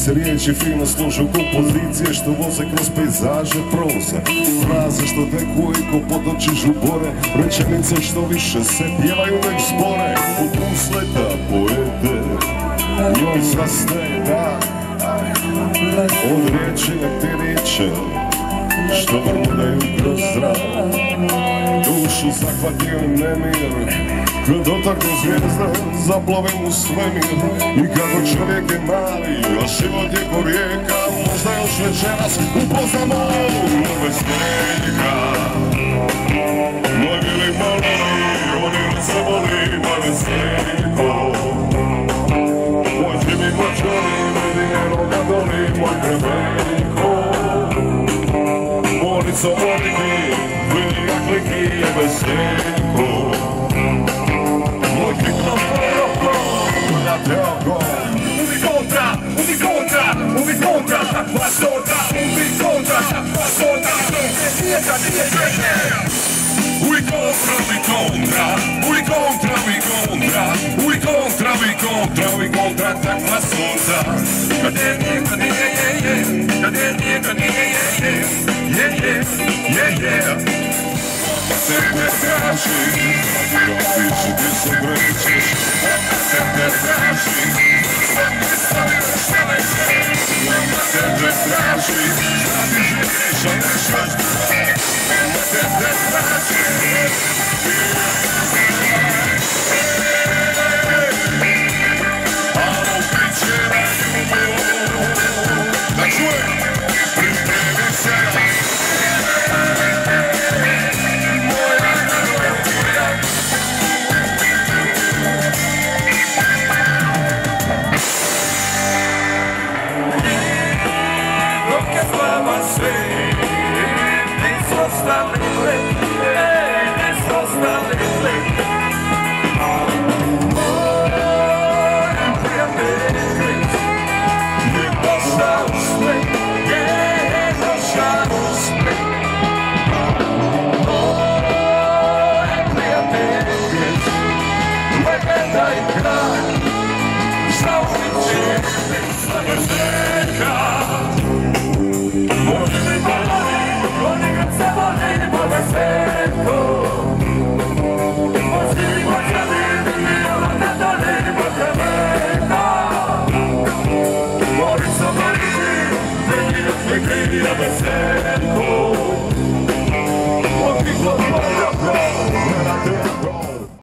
se riječi fino služu kompozicije Što voze kroz pejzaže proze. Fraze što dekuje ko pod oči žubore Rečenice što više se pjevaju nek zbore Od usleta poete Njoj zastaje dan Od riječi nek ti riječe Što vrmudaju kroz zrak. Dušu zahvatio nemir Kad dotaknu zvijezda Zaplovim u svemir. I kako čovjek je mali A život je ko rijeka Možda još večeras upoznamo Nove snijega Moj bili mali Oni ne se voli Moj snijeko Moj živi moćani Medijero ga doli Moj kremenko Morico odiki Vili jak liki Jebe snijeko they're gone. Un contra, un contra, un contra, basota, un contra, basota, dieta, dieta, We contra, we contra, we contra, we contra, we contra, we contra, we contra, trust. about me. the circle.